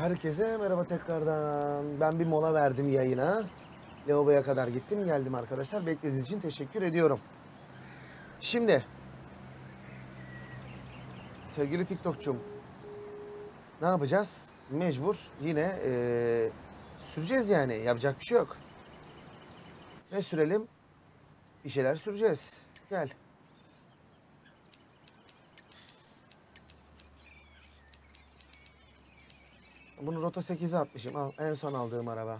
Herkese merhaba tekrardan. Ben bir mola verdim yayına. Lavaboya kadar gittim geldim arkadaşlar. Beklediğiniz için teşekkür ediyorum. Şimdi sevgili TikTok'cum ne yapacağız? Mecbur yine eee, süreceğiz yani. Yapacak bir şey yok. Ne sürelim? Bir şeyler süreceğiz. Gel. Bunu Rota 8'e atmışım. Al, en son aldığım araba.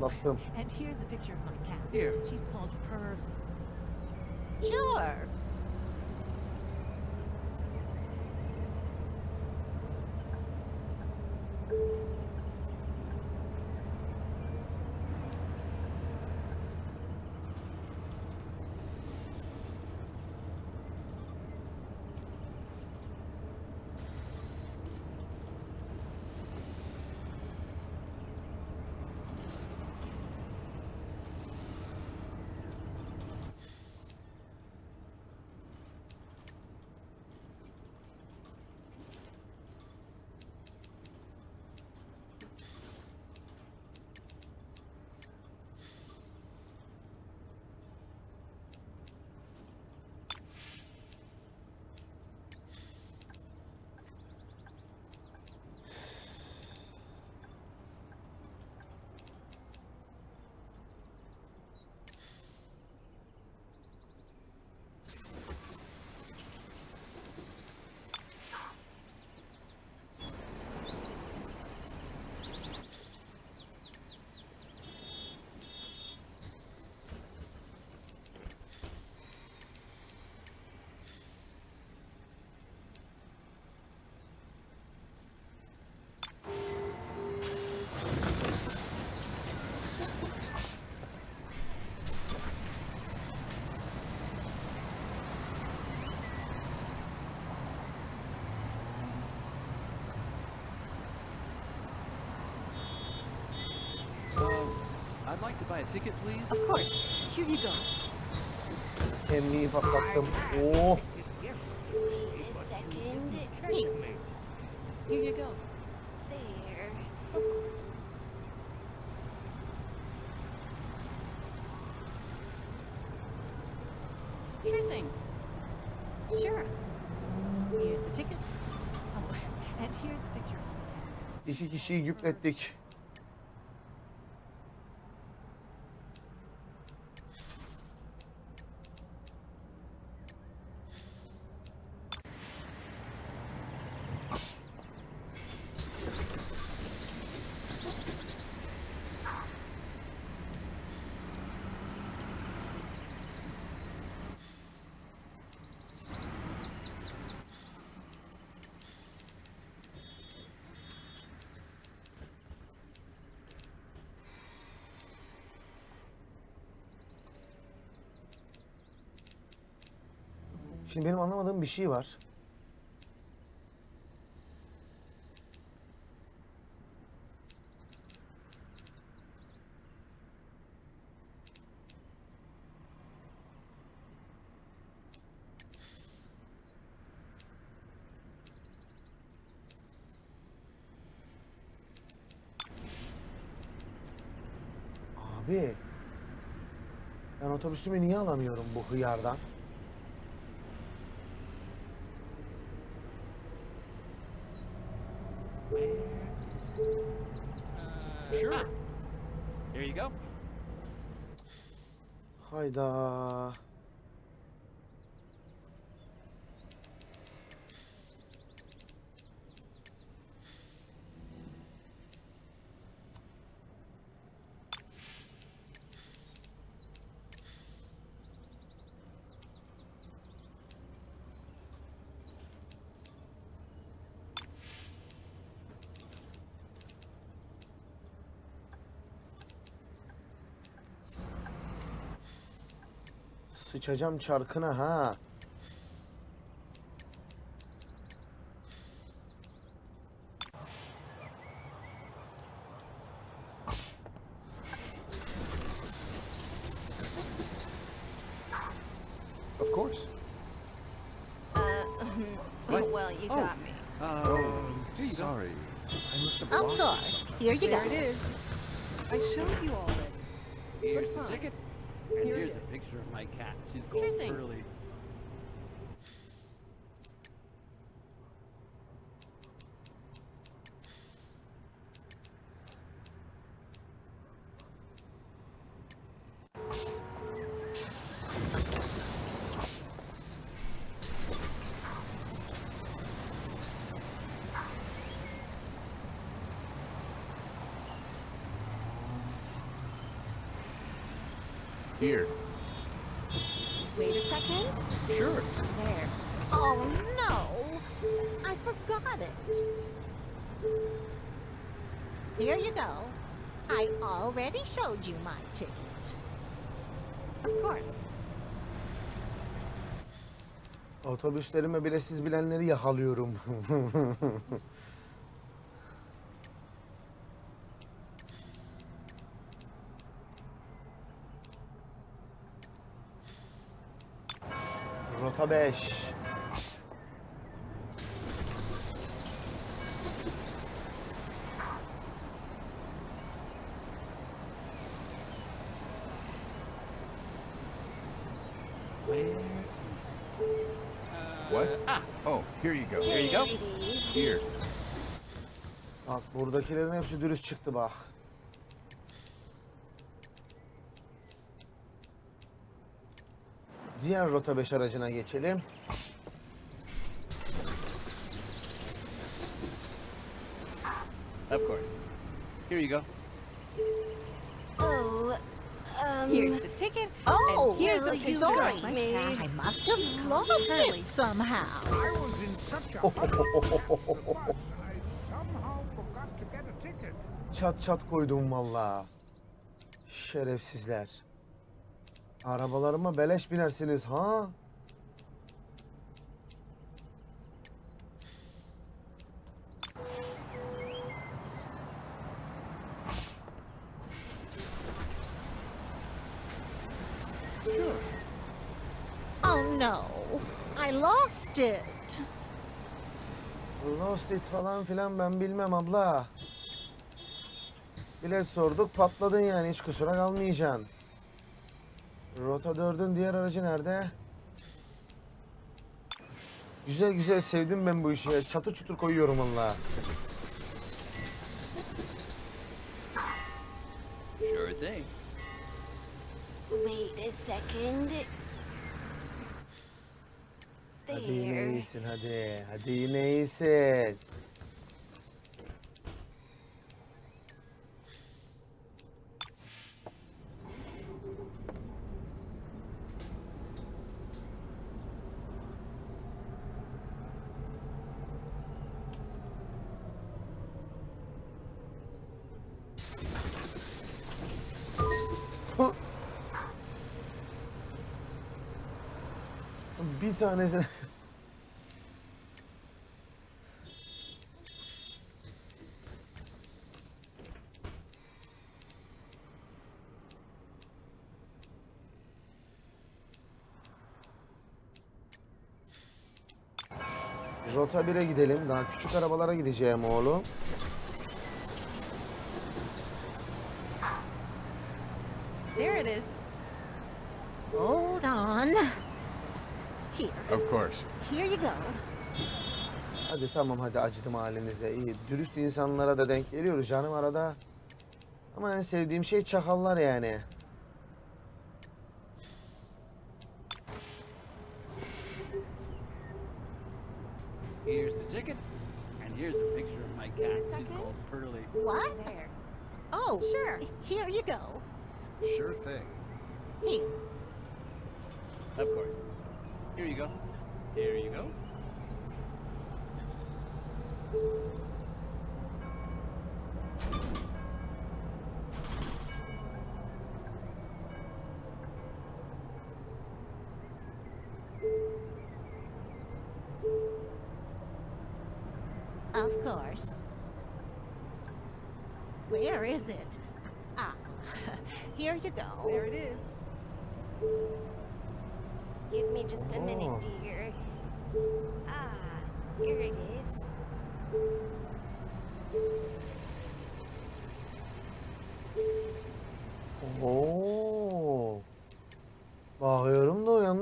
Patlattım. And here's a picture of my cat. Here. She's called Pearl. Sure. Like to buy a ticket, please. Of course. Here you go. Emniyi patlattım. Oh. A second. Here you go. There. Of course. Sure thing. Sure. Here's the ticket. Oh, and here's a picture of my cat. İki kişiyi güplettik. Şimdi benim anlamadığım bir şey var. Abi ben otobüsümü niye alamıyorum bu hıyardan? 的 sıçacağım çarkına ha. Of course. Uh, What? well, you Oh. got me. Uh, Oh, here you sorry. I must have Of lost it. course. Here you go. Of my cat. She's Sure called thing. Pearly. Here. Wait a second. Sure. There. Oh no! I forgot it. Here you go. I already showed you my ticket. Of course. Otobüslerime bile siz bilenleri yakalıyorum. Rota 5. Where is it? What? Ah, Oh, here you go. There you go. Here. Bak buradakilerin hepsi dürüst çıktı bak. Diğer Rota 5 aracına geçelim. of course. Here you go. Oh, um. Here's the ticket. Oh, and here's a well, picture you sorry. of me. I must have lost it somehow. I was in such a hurry to get off the bus, I somehow forgot to get a ticket. Çat çat koydum valla. Şerefsizler. Arabalarıma beleş binersiniz ha? Oh no! I lost it. Lost it falan filan ben bilmem abla. Bilet sorduk patladın yani hiç kusura kalmayacaksın. Rota 4'ün diğer aracı nerede? Güzel güzel sevdim ben bu işi. ya. Çatı çutur koyuyorum valla. Sure thing. Wait a second. Hadi yine iyisin hadi. Hadi yine iyisin. Bir tanesine Rota 1'e gidelim. Daha küçük arabalara gideceğim oğlum. There it is. Hold on. Here, Of course. here you go. Hadi tamam hadi acıdım halinize. İyi. Dürüst insanlara da denk geliyoruz canım arada. Ama en sevdiğim şey çakallar yani. Here's the ticket. And here's a picture of my cat. She's called Pearly. What? There. Oh, Sure. Here you go. Sure thing. Here. Of course. Here you go. Here you go.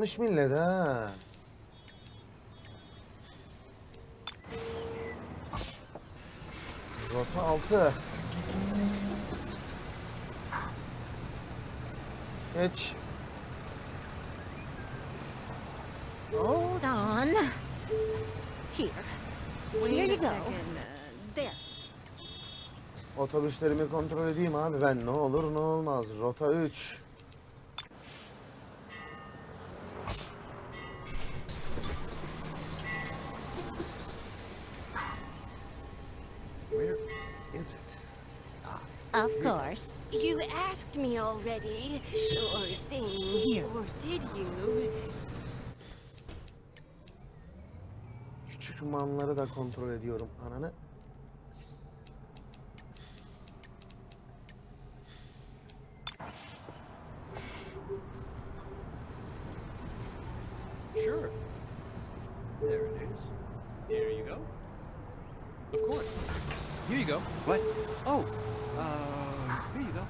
Uyanmış millet ha. Rota 6. Geç. Hold on. Here. Here a you go. second. There. Otobüslerimi kontrol edeyim abi ben. Ne olur ne olmaz. Rota 3. asked me already. Sure thing. Here. Or did you? Küçük manları da kontrol ediyorum. Ananı. Sure. There it is. Here you go. Of course. Here you go. What? Oh. Uh, here you go.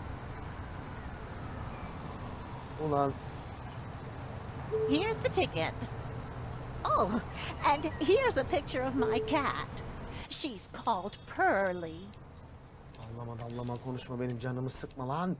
Ulan Ticket. Oh, and here's a picture of my cat. She's called Pearly. Dallama dallama konuşma benim canımı sıkma lan.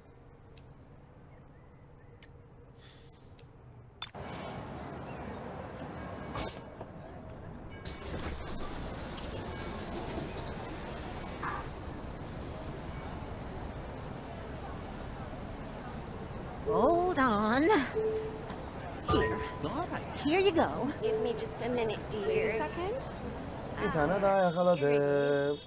Just a minute, Wait a dear. second. Bir tane daha yakaladım.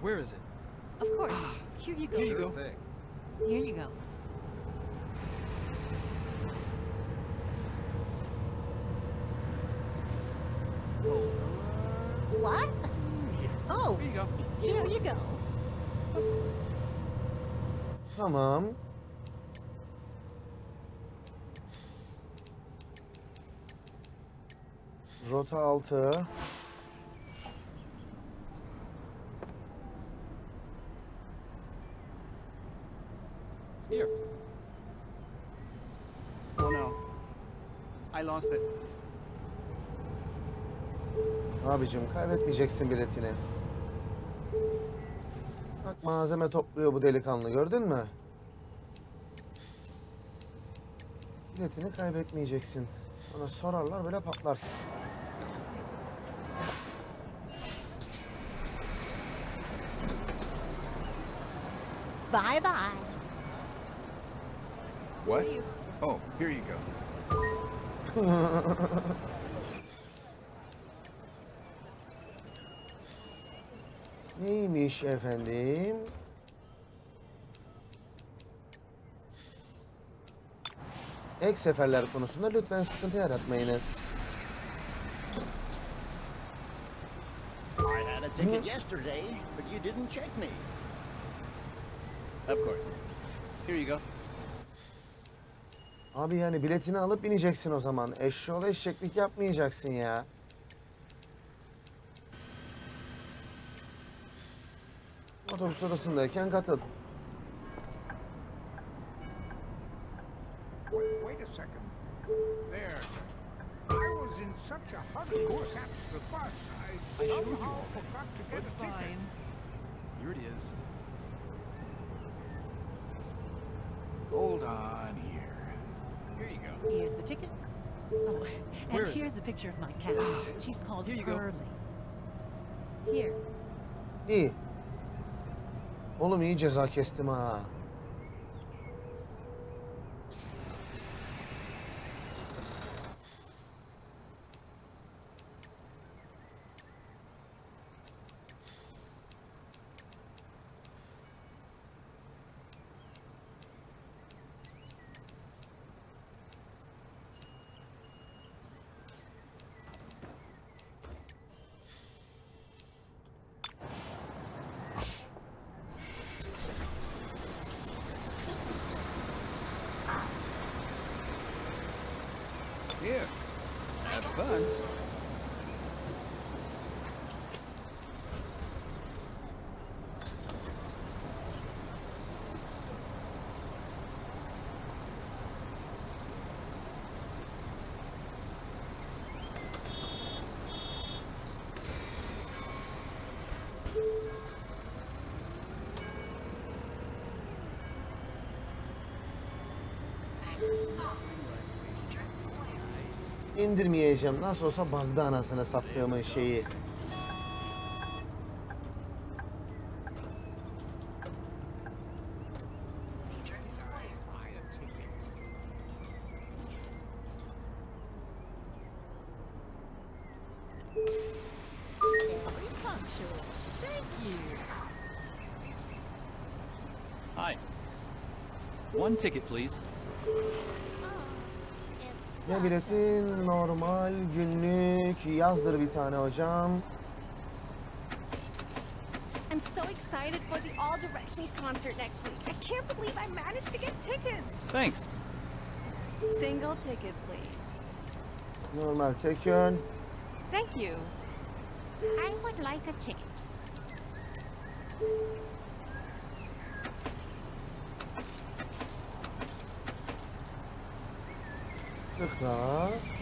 Where is it? Of course. Ah, here you go. Here you go. Here you go. What? Oh, Here you go. here you go. Tamam. Rota 6. Here. Oh no. I lost it. Abicim kaybetmeyeceksin biletini. Bak malzeme topluyor bu delikanlı gördün mü? Biletini kaybetmeyeceksin. Sonra sorarlar böyle patlarsın. Bye bye. What? Oh, here you go. Neymiş efendim? Ek seferler konusunda lütfen sıkıntı yaratmayınız. I had a ticket yesterday, but you didn't check me. Of course. Here you go. Abi yani biletini alıp bineceksin o zaman. Eşşoğlu eşeklik yapmayacaksın ya. Otobüs odasındayken katıl. Wait, wait a second. There. I was in such a hurry to catch the bus, I somehow forgot to get a ticket. Here it is. Hold on here. Here you go. Here's the ticket. Oh, and Where is here's a picture of my cat. She's called Here you go. Here. İyi. Oğlum iyi ceza kestim ha. Here. Have fun. İndirmeyeceğim. Nasıl olsa bug'da anasını sattığımın şeyi. Hi. One ticket, please. It's Ne such normal günlük yazdır bir tane hocam. I'm so excited for the All Directions concert next week. I can't believe I managed to get tickets. Thanks. Single ticket, please. Normal tek yön. Thank you. I would like a ticket. 자, 그 다음.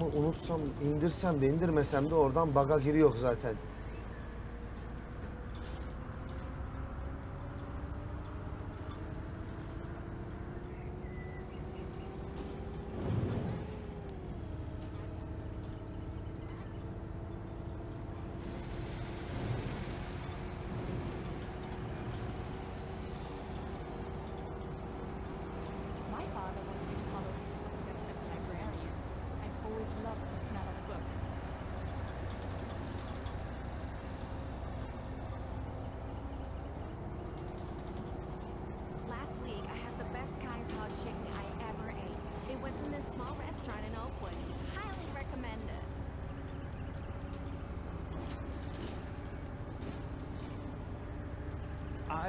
Adamı unutsam, indirsem de indirmesem de oradan baga giriyor zaten.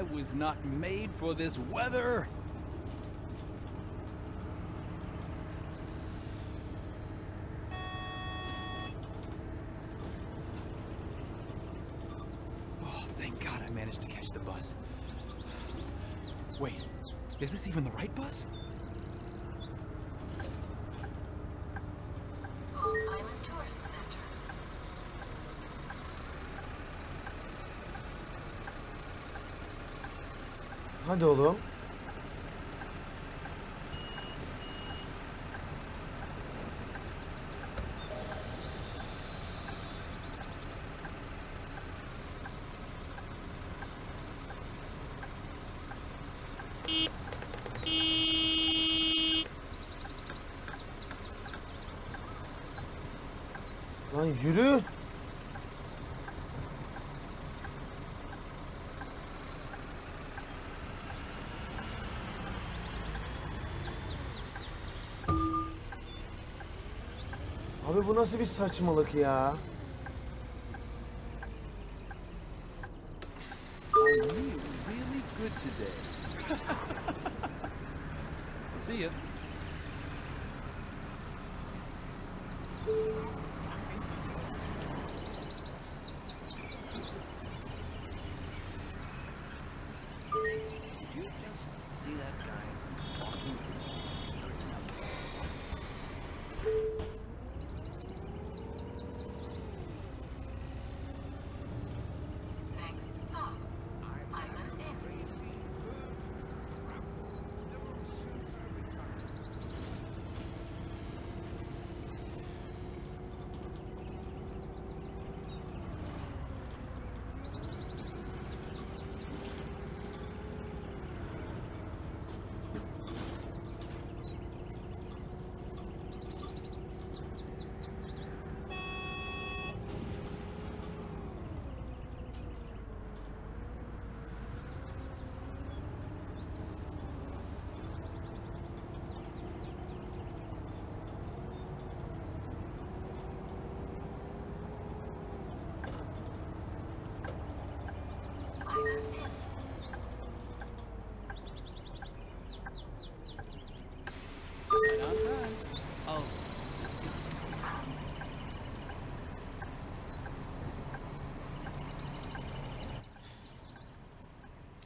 I was not made for this weather. Hadi oğlum. Lan yürü. Bu nasıl bir saçmalık ya? See ya.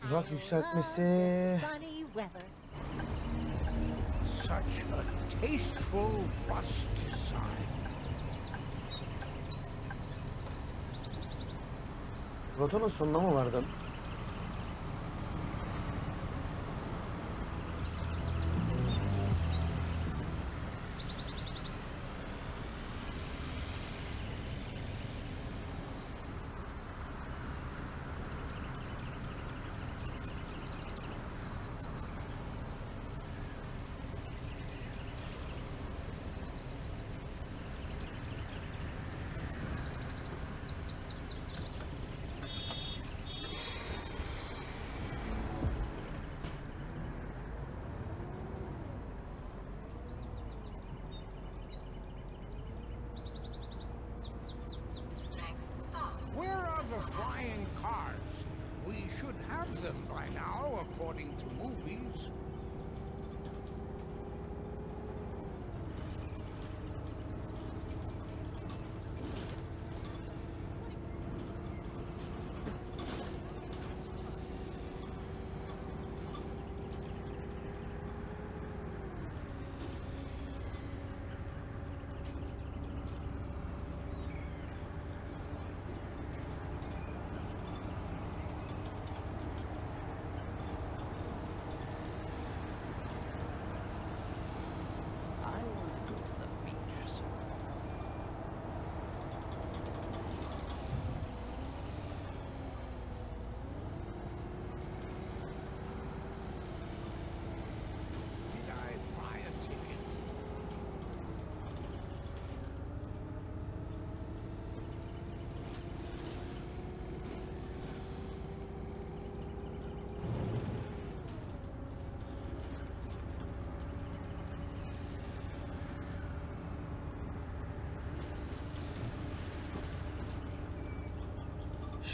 Şafak yükseltmesi. Such a tasteful bus design. Rotanın sonuna mı vardım?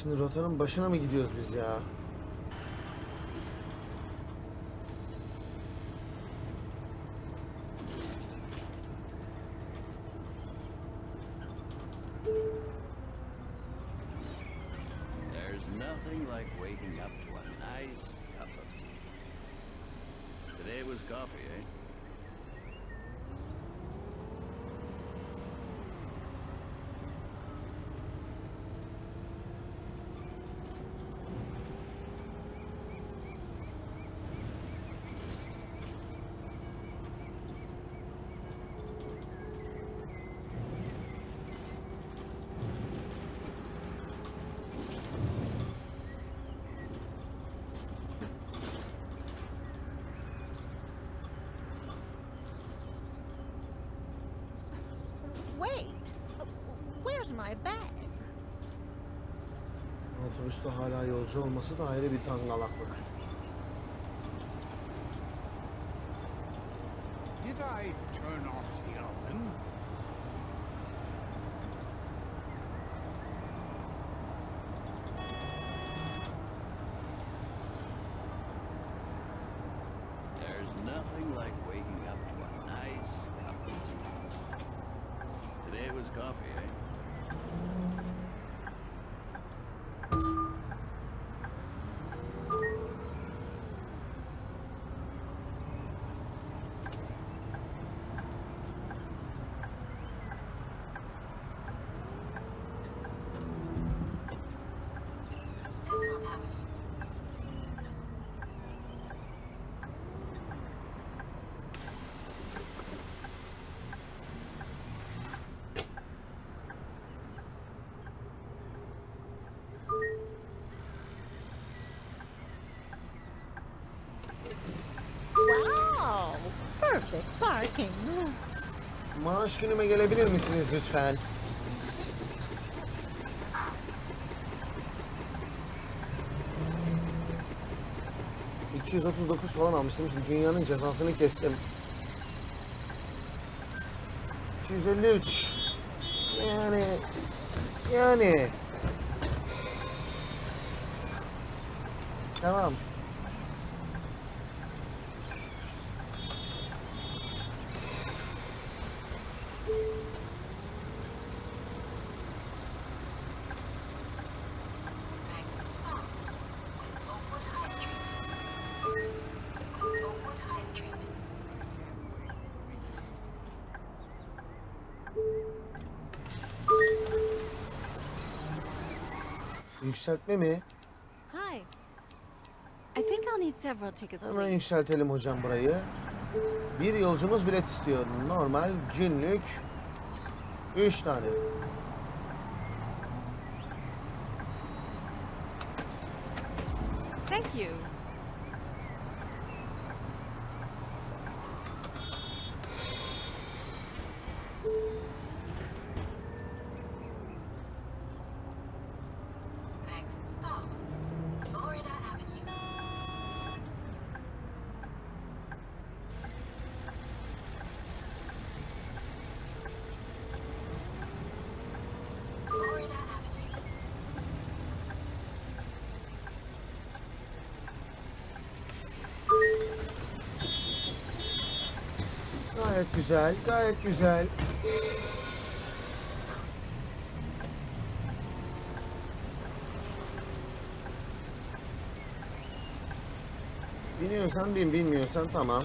Şimdi rotanın başına mı gidiyoruz biz ya? My bag? Otobüste hala yolcu olması da ayrı bir dangalaklık. Maaş günüme gelebilir misiniz lütfen? ...239 falan almıştım. Şimdi dünyanın cezasını kestim. 253. Yani... Yani... Tamam. Yükseltme mi? Hi. I think I'll need several tickets, Hemen yükseltelim hocam burayı. Bir yolcumuz bilet istiyor. Normal günlük 3 tane. Güzel, gayet güzel. Biniyorsan bin, bilmiyorsan tamam.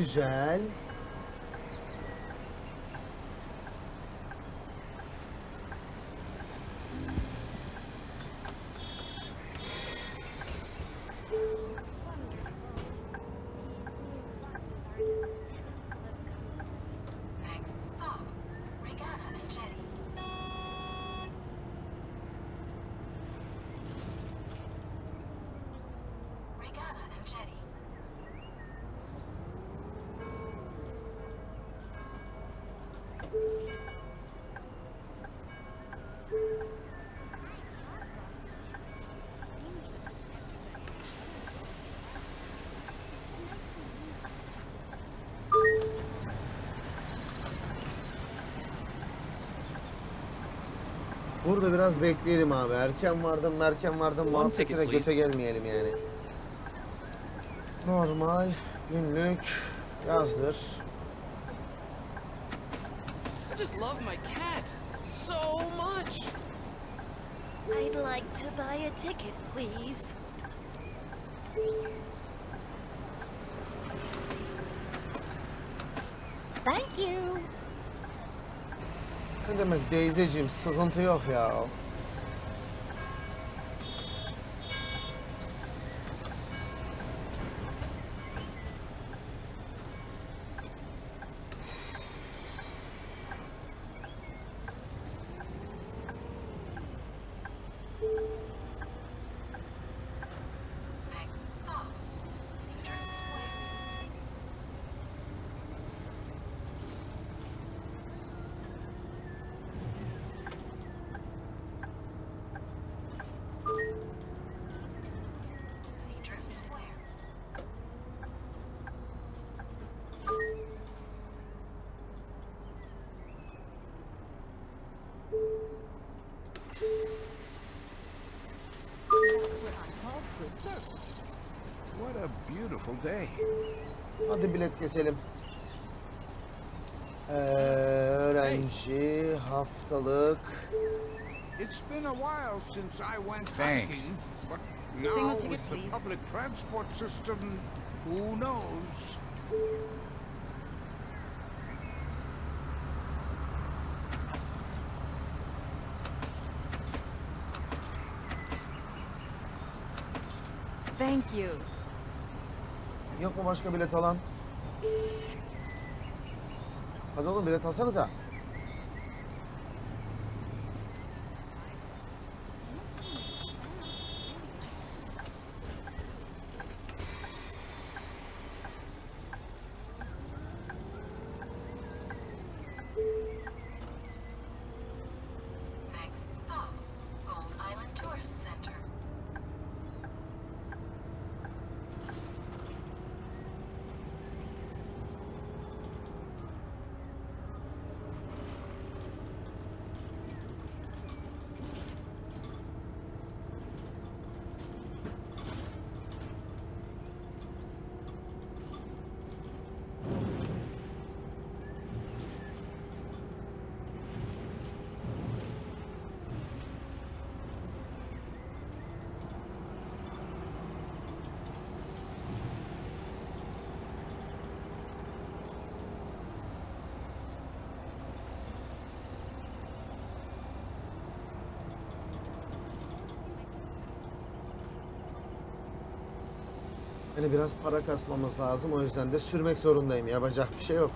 Güzel. Burada biraz bekleyelim abi. Erken vardım, merken vardım. Muhabbetine göte gelmeyelim yani. Normal, günlük, yazdır. I just love my cat so much. I'd like to buy a ticket, please. Thank you. Deyzeciğim sıkıntı yok ya. What a beautiful day. Hadi bilet keselim. Ee, öğrenci haftalık. It's been a while since I went Thanks. hiking, but Single now ticket, with the please. public transport system, who knows? Başka bilet alan? Hadi oğlum bilet alsanıza. Yani biraz para kasmamız lazım. O yüzden de sürmek zorundayım. Yapacak bir şey yok.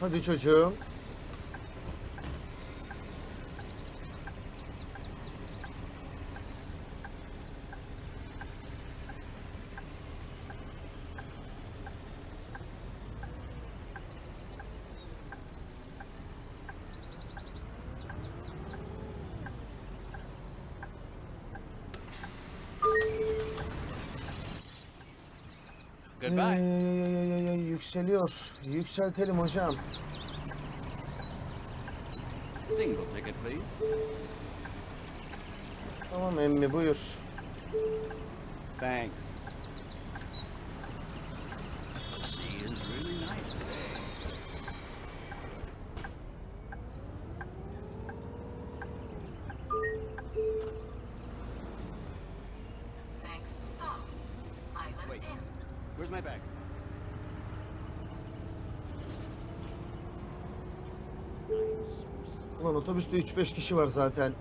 Hadi çocuğum. Goodbye. Ee, yükseliyor. Yükseltelim hocam. Single ticket, please. Tamam emmi buyur. Thanks. 3-5 kişi var zaten.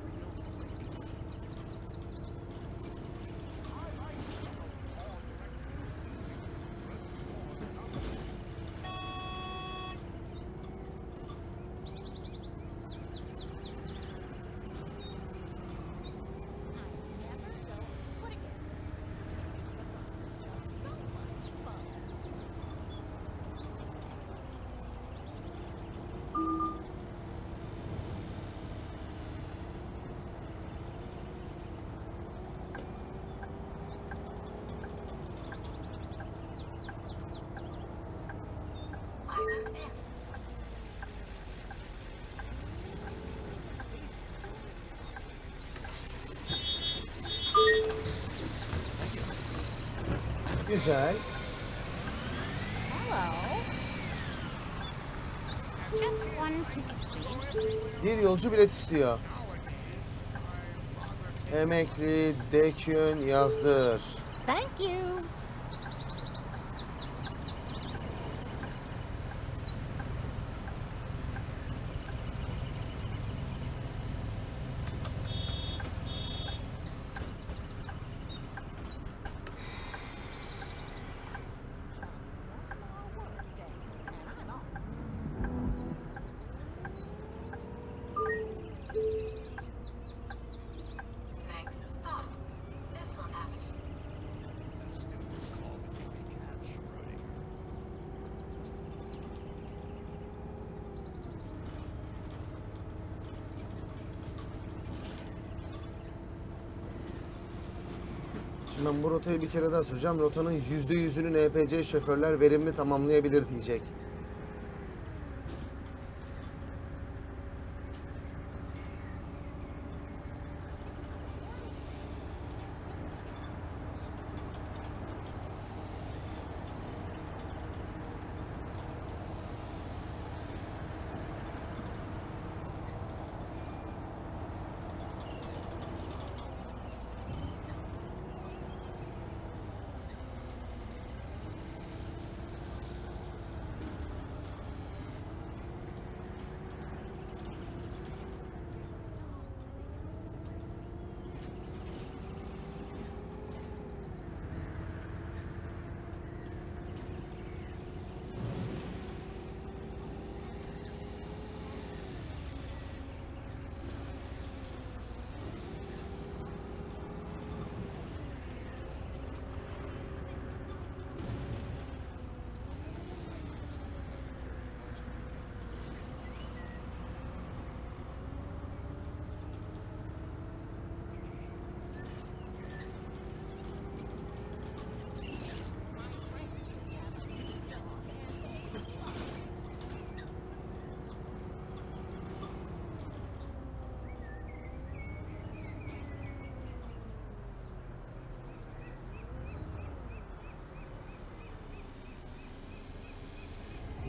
Güzel. Bir yolcu bilet istiyor. Emekli Dekün yazdır. Thank you. Bu rotayı bir kere daha soracağım. Rotanın %100'ünü NPC şoförler verimli tamamlayabilir diyecek.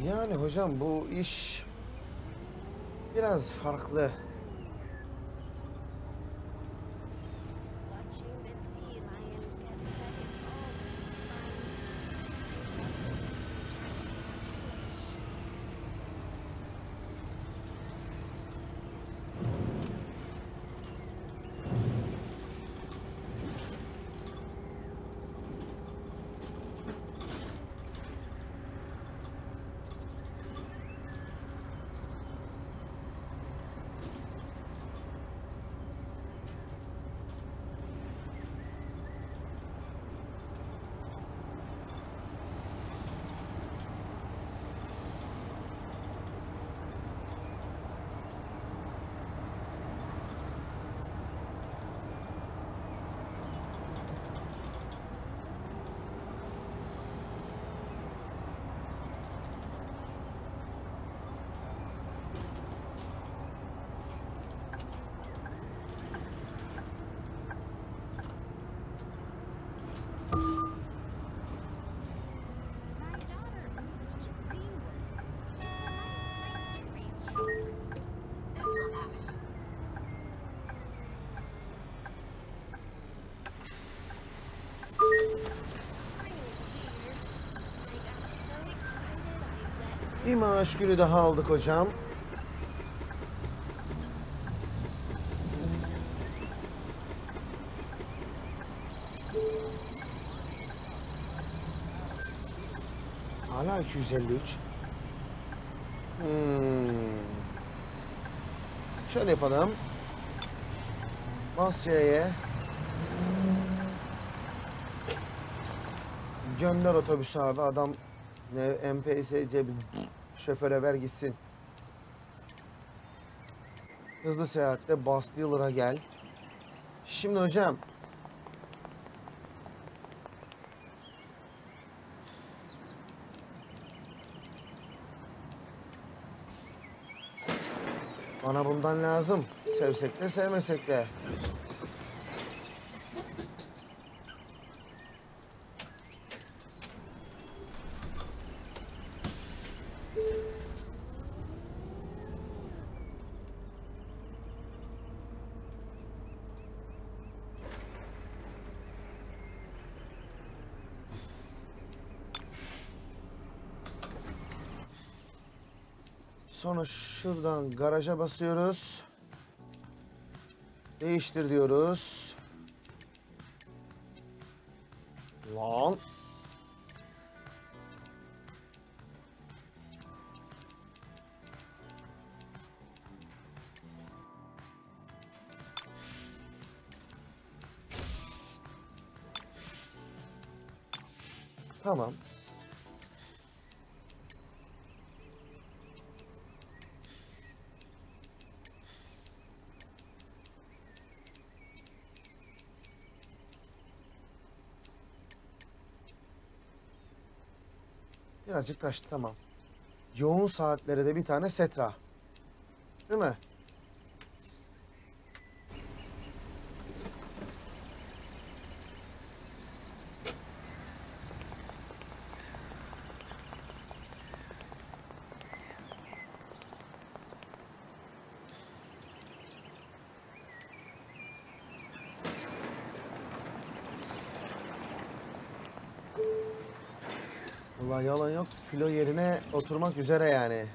Yani hocam bu iş biraz farklı. Maaş günü daha aldık hocam. Hala 253. Hmm. Şöyle yapalım. C'ye. Gönder otobüsü abi adam MPSC şoföre ver gitsin. Hızlı seyahatte Bastille'a gel. Şimdi hocam Bana bundan lazım. Sevsek de sevmesek de. Sonra şuradan garaja basıyoruz. Değiştir diyoruz. Birazcık taştı tamam. Yoğun saatlere de bir tane setra. Değil mi? Vallahi yalan yok. Filo yerine oturmak üzere yani.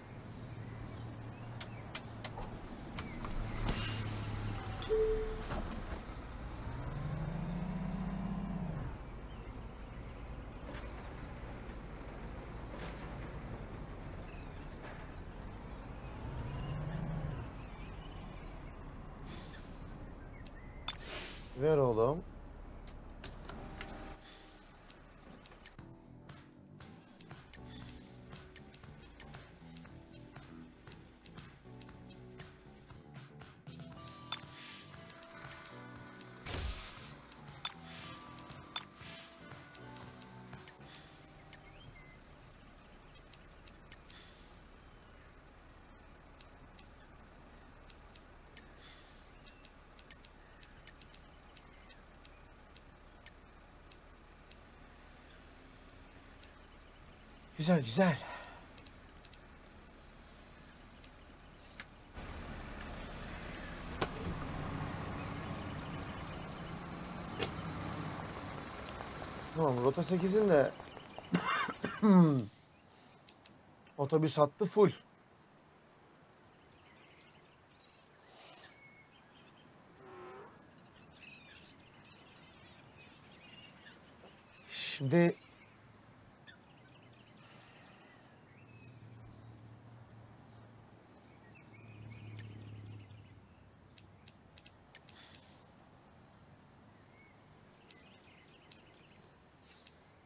Güzel güzel. Tamam Rota 8'in de otobüs hattı full.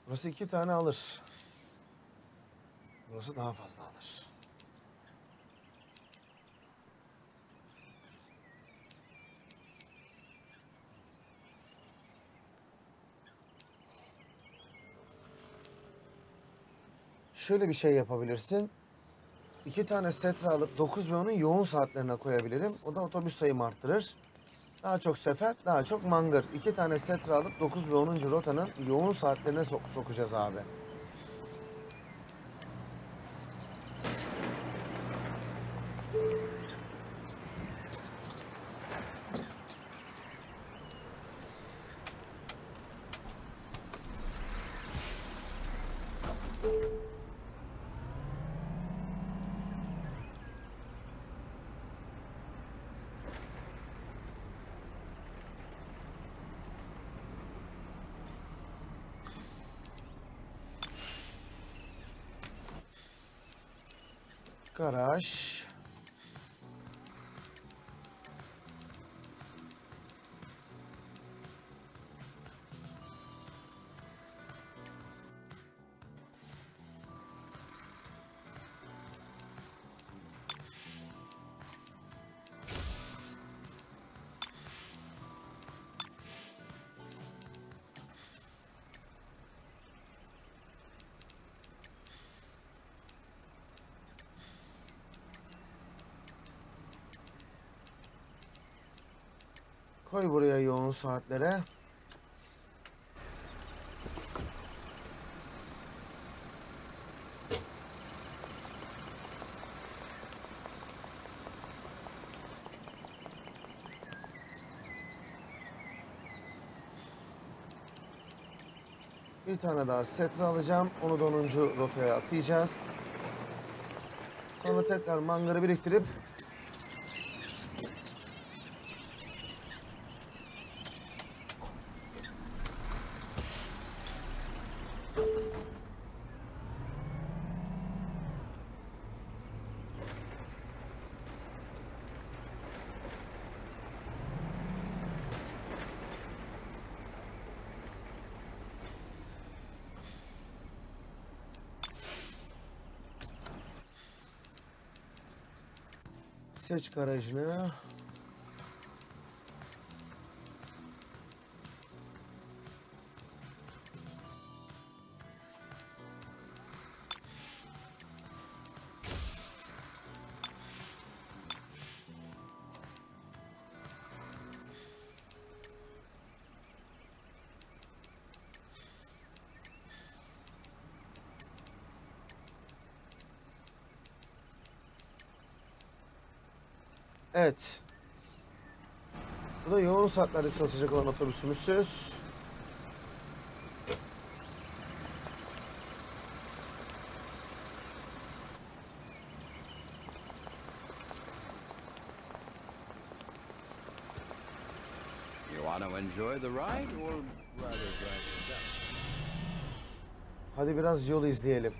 Burası iki tane alır. Burası daha fazla alır. Şöyle bir şey yapabilirsin. İki tane setra alıp 9 ve 10'un yoğun saatlerine koyabilirim. O da otobüs sayımı arttırır. Daha çok sefer, daha çok mangır. İki tane setra alıp 9 ve 10. rotanın yoğun saatlerine sok sokacağız abi. Koy buraya yoğun saatlere. Bir tane daha setra alacağım. Onu da 10. rotaya atayacağız. Sonra tekrar mangarı biriktirip Seç garajını. Evet. Bu da yoğun saatlerde çalışacak olan otobüsümüz. You want to enjoy the ride or rather drive yourself? Hadi biraz yol izleyelim.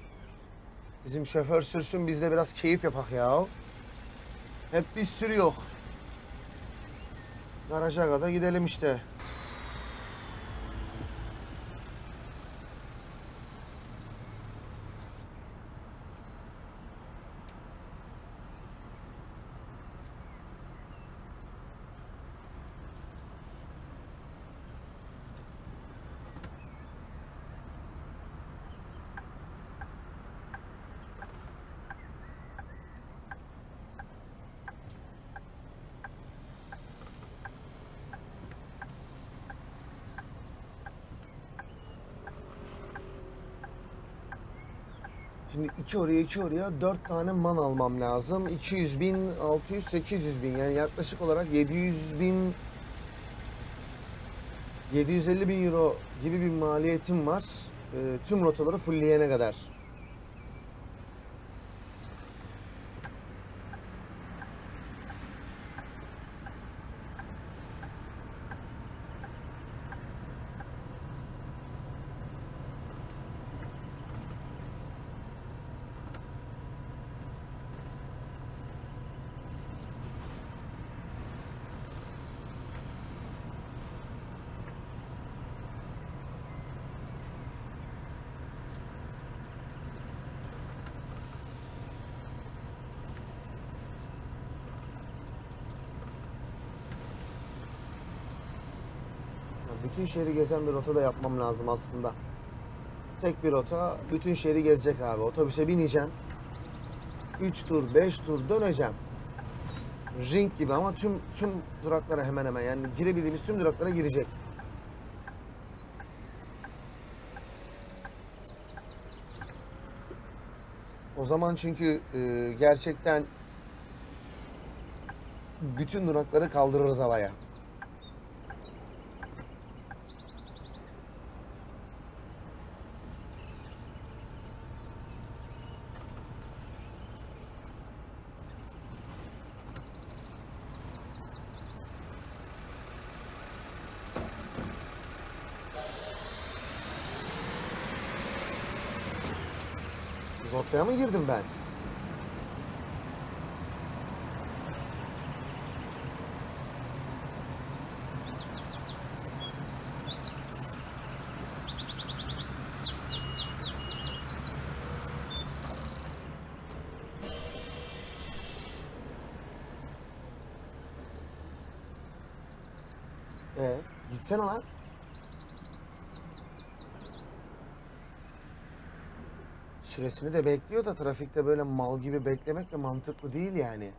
Bizim şoför sürsün biz de biraz keyif yapak ya. Hep biz sürüyor. Garaja kadar gidelim işte. Şimdi iki oraya iki oraya dört tane man almam lazım. 200 bin, 600, 800 bin yani yaklaşık olarak 700 bin 750 bin euro gibi bir maliyetim var. Ee, tüm rotaları fullleyene kadar. Bütün şehri gezen bir rota da yapmam lazım aslında. Tek bir rota bütün şehri gezecek abi. Otobüse bineceğim. 3 tur, 5 tur döneceğim. Ring gibi ama tüm tüm duraklara hemen hemen yani girebildiğimiz tüm duraklara girecek. O zaman çünkü e, gerçekten bütün durakları kaldırırız havaya. Rotaya mı girdim ben? Ee, gitsene lan. Süresini de bekliyor da trafikte böyle mal gibi beklemek de mantıklı değil yani.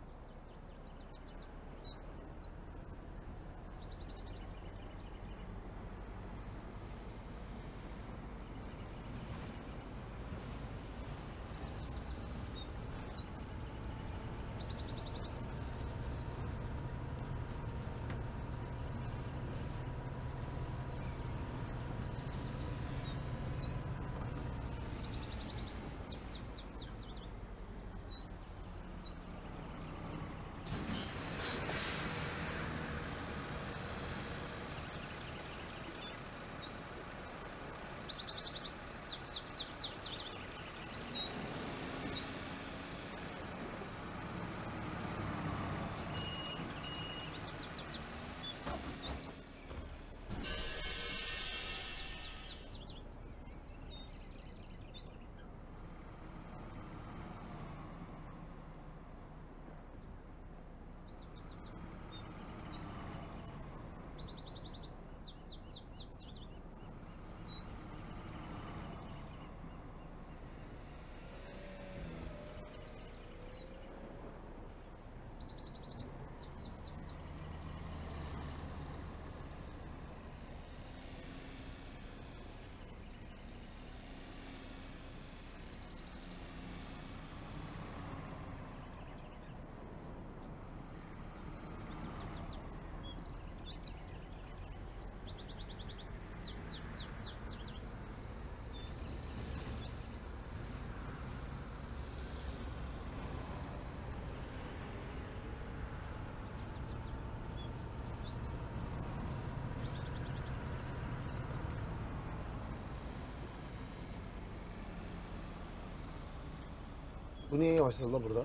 Bu niye yavaşladı la burada?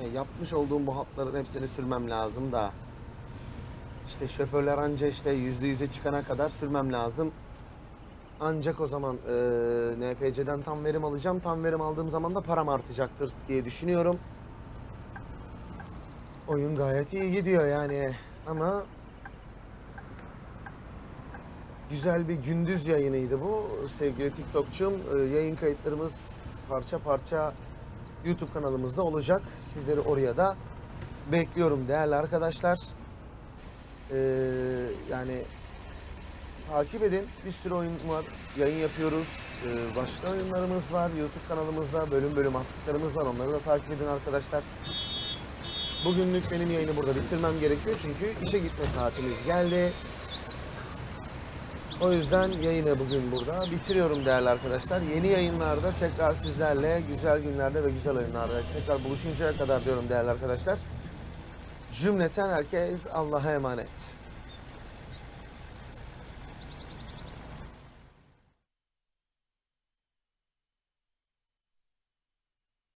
E, yapmış olduğum bu hatların hepsini sürmem lazım da. İşte şoförler anca işte yüzde yüze çıkana kadar sürmem lazım. Ancak o zaman e, NPC'den tam verim alacağım. Tam verim aldığım zaman da param artacaktır diye düşünüyorum. Oyun gayet iyi gidiyor yani. Ama güzel bir gündüz yayınıydı bu sevgili TikTokçum. Ee, yayın kayıtlarımız parça parça YouTube kanalımızda olacak. Sizleri oraya da bekliyorum değerli arkadaşlar. Ee, yani takip edin. Bir sürü oyun var. Yayın yapıyoruz. Ee, başka oyunlarımız var. YouTube kanalımızda bölüm bölüm attıklarımız var. Onları da takip edin arkadaşlar. Bugünlük benim yayını burada bitirmem gerekiyor. Çünkü işe gitme saatimiz geldi. O yüzden yayını bugün burada bitiriyorum değerli arkadaşlar. Yeni yayınlarda tekrar sizlerle güzel günlerde ve güzel oyunlarda tekrar buluşuncaya kadar diyorum değerli arkadaşlar. Cümleten herkes Allah'a emanet.